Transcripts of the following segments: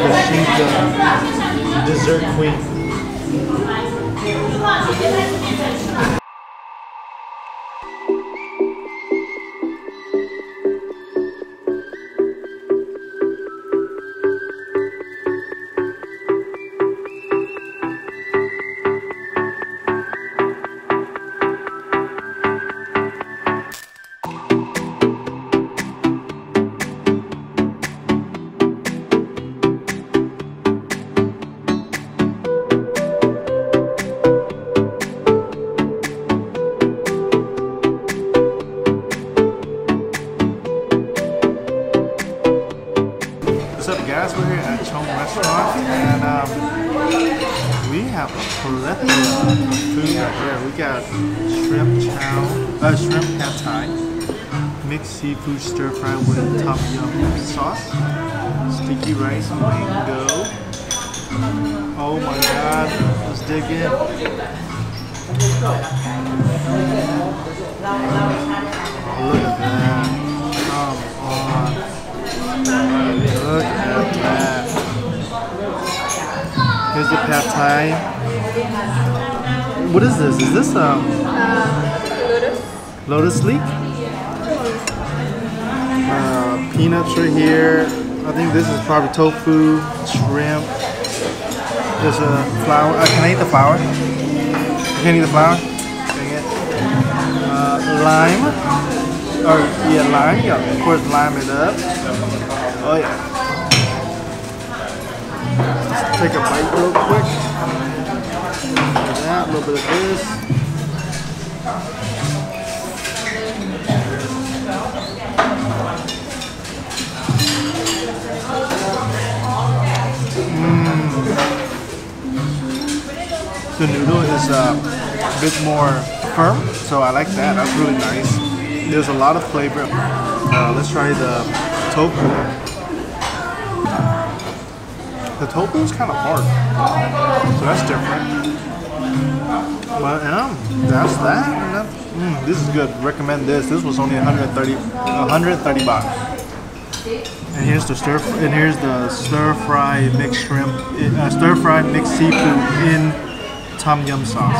because she's a dessert queen. Guys? We're here at Chom Restaurant, and um, we have a plethora of food right here. We got shrimp chow, uh, shrimp pad thai, mixed seafood stir fry with tom yum sauce, sticky rice mango. Oh my God! Let's dig in. What is this? Is this um lotus Lotus leaf? Uh, peanuts right here. I think this is probably tofu, shrimp. There's a flower. Uh, can I eat the flour? You can eat the flower. Dang it. Uh, lime. Oh yeah, lime. Yeah, of course, lime it up. Oh yeah. Let's take a bite real quick. That, a little bit of this. Mm. The noodle is uh, a bit more firm, so I like that. That's really nice. There's a lot of flavor. Uh, let's try the tofu. The tofu is kind of hard, so that's different. But yeah, that's that. And that mm, this is good. Recommend this. This was only 130, 130 baht. And here's the stir. And here's the stir fry mixed shrimp, uh, stir fry mixed seafood in tom yum sauce.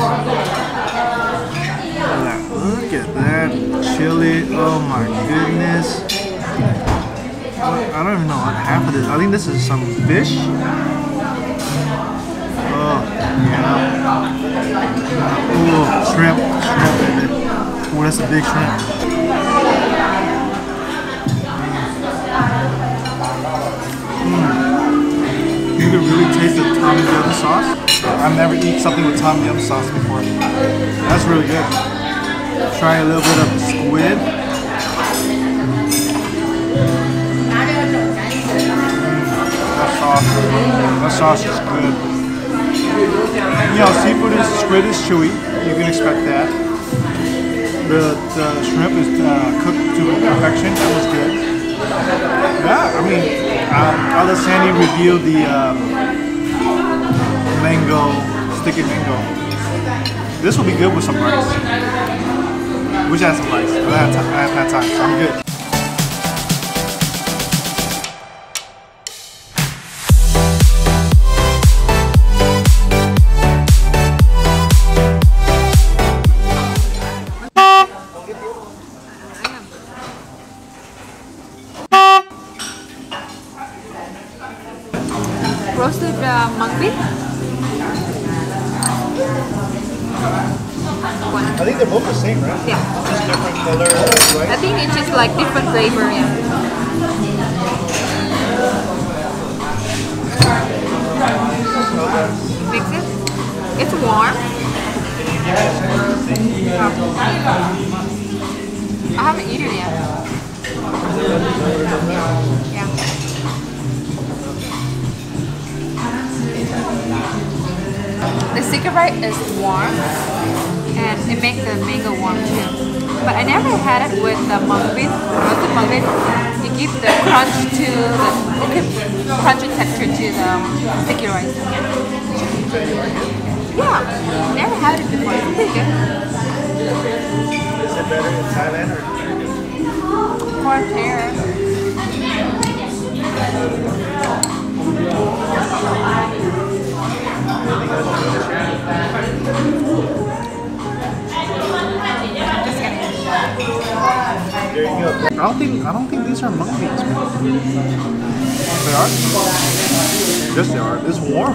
Look at that chili. Oh my goodness. I don't even know what half of this. I think this is some fish. Shrimp. Shrimp, baby. Oh, that's a big shrimp. Mm. You can really taste the tom yum sauce. I've never eaten something with tom yum sauce before. That's really good. Try a little bit of squid. That sauce, that sauce is good. You know, seafood is squid is chewy. You can expect that. The, the shrimp is uh, cooked to perfection. That was good. Yeah, I mean, uh, I'll let Sandy review the um, mango, sticky mango. This will be good with some rice. Wish I had some rice, but I have, I have had time, so I'm good. Roasted uh, mung bean. I think they're both the same, right? Yeah. Just different color, I think it's just like different flavor. Yeah. Mix it. It's warm. I haven't eaten it yet. The is warm and it makes the mango warm too. But I never had it with the mung bean, roasted mung bean. It gives the crunch to the, crunchy texture to the um, sticky rice. Yeah, never had it before. It's pretty good. Is it better in Thailand or Corn I don't think I don't think these are beans. They are? Yes, they are. It's warm.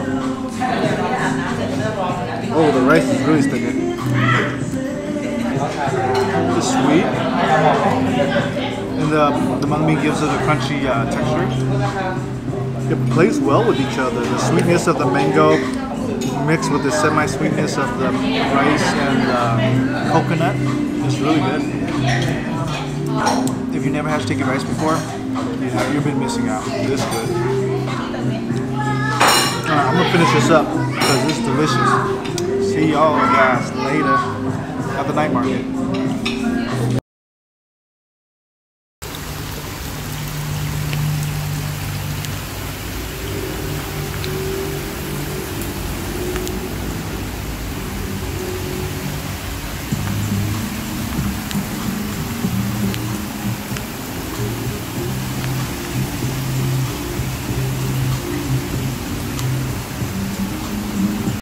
Oh, the rice is really sticky. It's sweet, and the the mung bean gives it a crunchy uh, texture. It plays well with each other. The sweetness of the mango mixed with the semi-sweetness of the rice and uh, coconut is really good. If you never had sticky rice before, you have, you've been missing out. This good. Alright, I'm gonna finish this up because it's delicious. See y'all guys later at the night market.